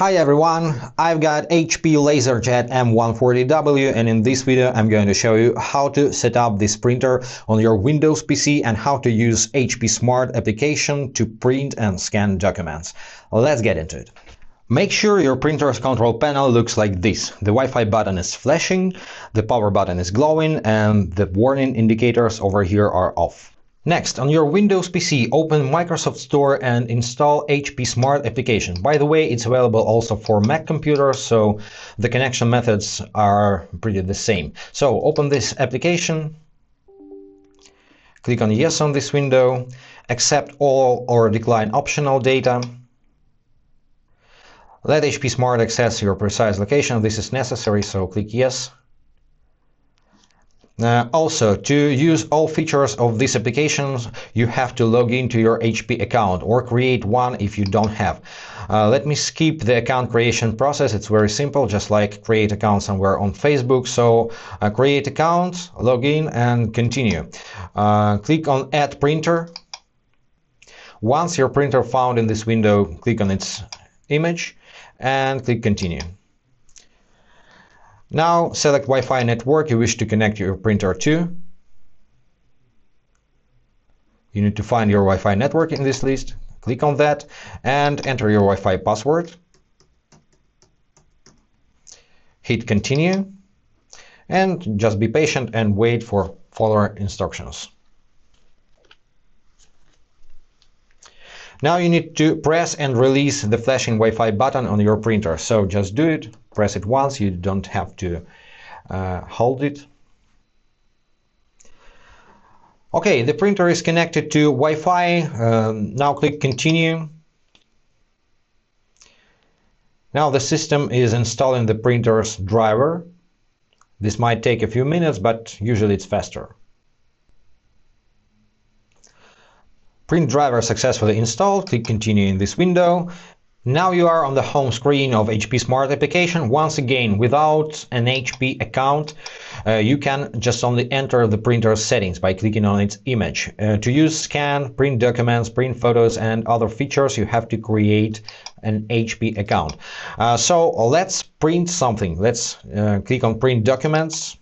Hi everyone, I've got HP LaserJet M140W and in this video I'm going to show you how to set up this printer on your Windows PC and how to use HP Smart application to print and scan documents. Let's get into it. Make sure your printer's control panel looks like this. The Wi-Fi button is flashing, the power button is glowing and the warning indicators over here are off. Next, on your Windows PC, open Microsoft Store and install HP Smart application. By the way, it's available also for Mac computers, so the connection methods are pretty the same. So open this application, click on Yes on this window, accept all or decline optional data. Let HP Smart access your precise location. This is necessary, so click Yes. Uh, also, to use all features of these applications, you have to log into your HP account or create one if you don't have. Uh, let me skip the account creation process. It's very simple, just like create account somewhere on Facebook. So uh, create account, log in and continue. Uh, click on add printer. Once your printer found in this window, click on its image and click continue. Now select Wi-Fi network you wish to connect your printer to. You need to find your Wi-Fi network in this list. Click on that and enter your Wi-Fi password. Hit continue and just be patient and wait for further instructions. Now you need to press and release the flashing Wi-Fi button on your printer. So just do it, press it once, you don't have to uh, hold it. Okay, the printer is connected to Wi-Fi. Um, now click continue. Now the system is installing the printer's driver. This might take a few minutes, but usually it's faster. Print driver successfully installed. Click continue in this window. Now you are on the home screen of HP Smart application. Once again, without an HP account, uh, you can just only enter the printer settings by clicking on its image. Uh, to use scan, print documents, print photos, and other features, you have to create an HP account. Uh, so let's print something. Let's uh, click on print documents.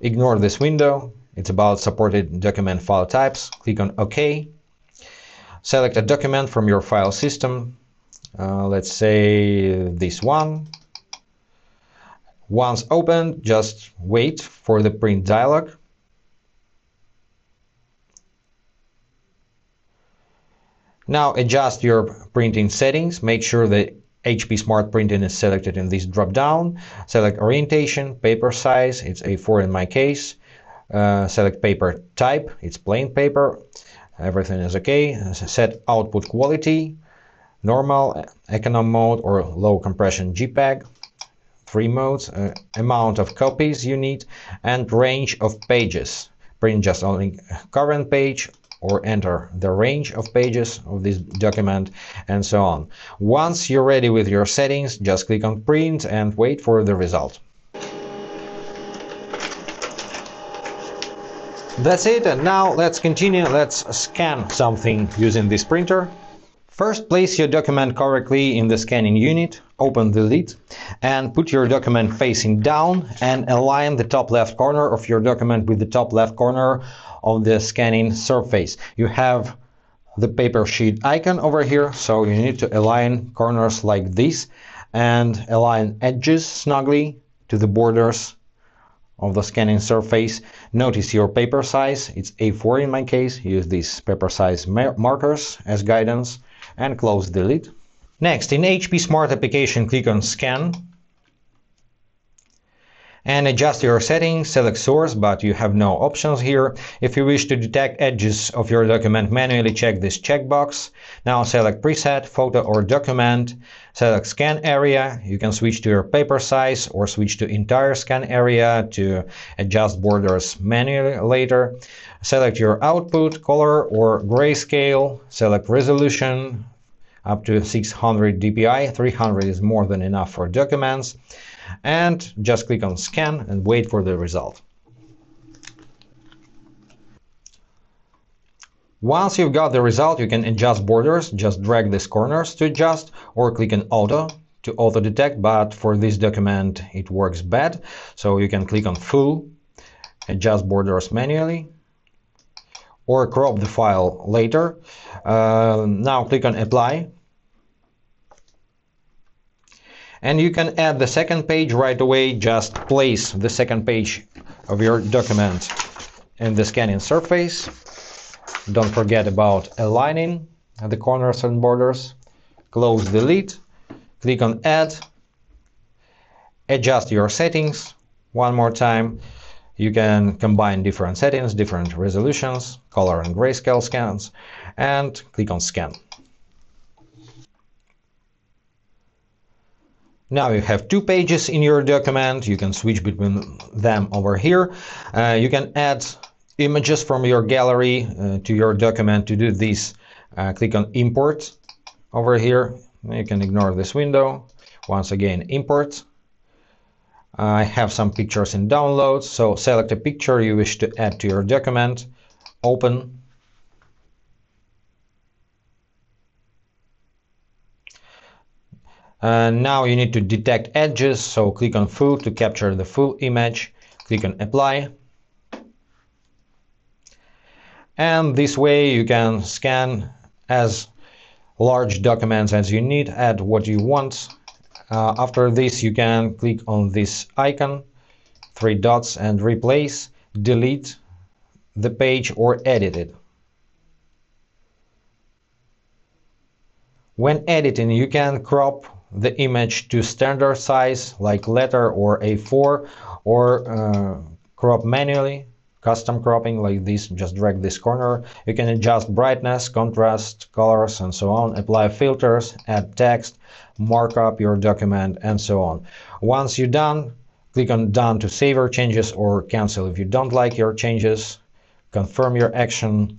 Ignore this window. It's about supported document file types. Click on OK. Select a document from your file system. Uh, let's say this one. Once opened, just wait for the print dialog. Now adjust your printing settings. Make sure that HP Smart Printing is selected in this drop-down. Select orientation, paper size, it's A4 in my case. Uh, select paper type, it's plain paper everything is okay. Set output quality, normal, econom mode, or low compression JPEG. Three modes, uh, amount of copies you need, and range of pages. Print just only current page or enter the range of pages of this document and so on. Once you're ready with your settings, just click on print and wait for the result. That's it, and now let's continue. Let's scan something using this printer. First, place your document correctly in the scanning unit, open the lid, and put your document facing down and align the top left corner of your document with the top left corner of the scanning surface. You have the paper sheet icon over here, so you need to align corners like this and align edges snugly to the borders of the scanning surface. Notice your paper size, it's A4 in my case, use these paper size markers as guidance and close delete. Next, in HP Smart Application, click on Scan and adjust your settings, select source, but you have no options here. If you wish to detect edges of your document manually, check this checkbox. Now select preset, photo or document, select scan area. You can switch to your paper size or switch to entire scan area to adjust borders manually later. Select your output, color or grayscale, select resolution, up to 600 dpi. 300 is more than enough for documents and just click on scan and wait for the result. Once you've got the result, you can adjust borders. Just drag these corners to adjust or click on Auto to auto detect, but for this document it works bad. So you can click on full, adjust borders manually, or crop the file later. Uh, now click on apply. And you can add the second page right away. Just place the second page of your document in the scanning surface. Don't forget about aligning the corners and borders. Close delete. Click on add. Adjust your settings one more time. You can combine different settings, different resolutions, color and grayscale scans, and click on Scan. Now you have two pages in your document. You can switch between them over here. Uh, you can add images from your gallery uh, to your document. To do this, uh, click on Import over here. You can ignore this window. Once again, Import. I have some pictures in downloads, so select a picture you wish to add to your document, open. And now you need to detect edges, so click on full to capture the full image, click on apply. And this way you can scan as large documents as you need, add what you want, uh, after this, you can click on this icon, three dots, and replace, delete the page or edit it. When editing, you can crop the image to standard size like letter or A4 or uh, crop manually custom cropping like this just drag this corner. You can adjust brightness contrast colors and so on. Apply filters add text mark up your document and so on. Once you're done click on done to save your changes or cancel. If you don't like your changes confirm your action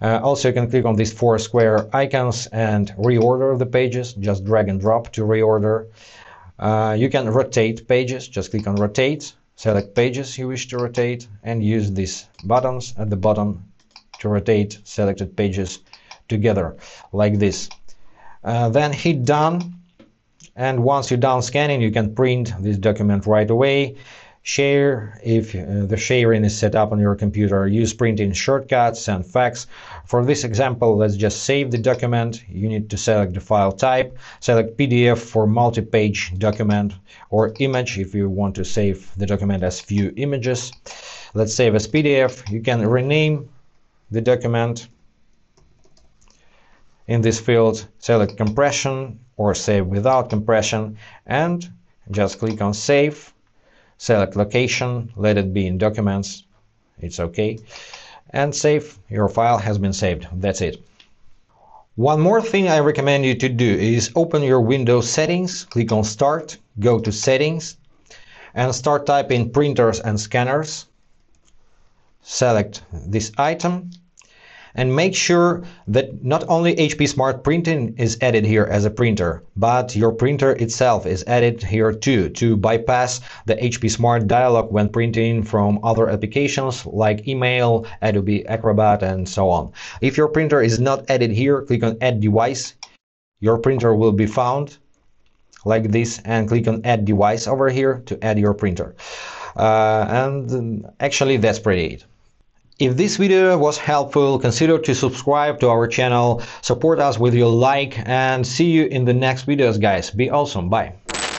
uh, also you can click on these four square icons and reorder the pages. Just drag and drop to reorder. Uh, you can rotate pages. Just click on rotate Select pages you wish to rotate and use these buttons at the bottom to rotate selected pages together like this. Uh, then hit done. And once you're done scanning you can print this document right away Share if uh, the sharing is set up on your computer. Use printing shortcuts and fax. For this example, let's just save the document. You need to select the file type. Select PDF for multi-page document or image if you want to save the document as few images. Let's save as PDF. You can rename the document. In this field, select compression or save without compression and just click on save select location, let it be in documents, it's okay, and save, your file has been saved, that's it. One more thing I recommend you to do is open your Windows settings, click on Start, go to Settings, and start typing printers and scanners. Select this item and make sure that not only HP Smart Printing is added here as a printer, but your printer itself is added here too to bypass the HP Smart dialog when printing from other applications like email, Adobe Acrobat, and so on. If your printer is not added here, click on Add Device. Your printer will be found like this and click on Add Device over here to add your printer. Uh, and actually, that's pretty it. If this video was helpful, consider to subscribe to our channel, support us with your like, and see you in the next videos guys. Be awesome, bye!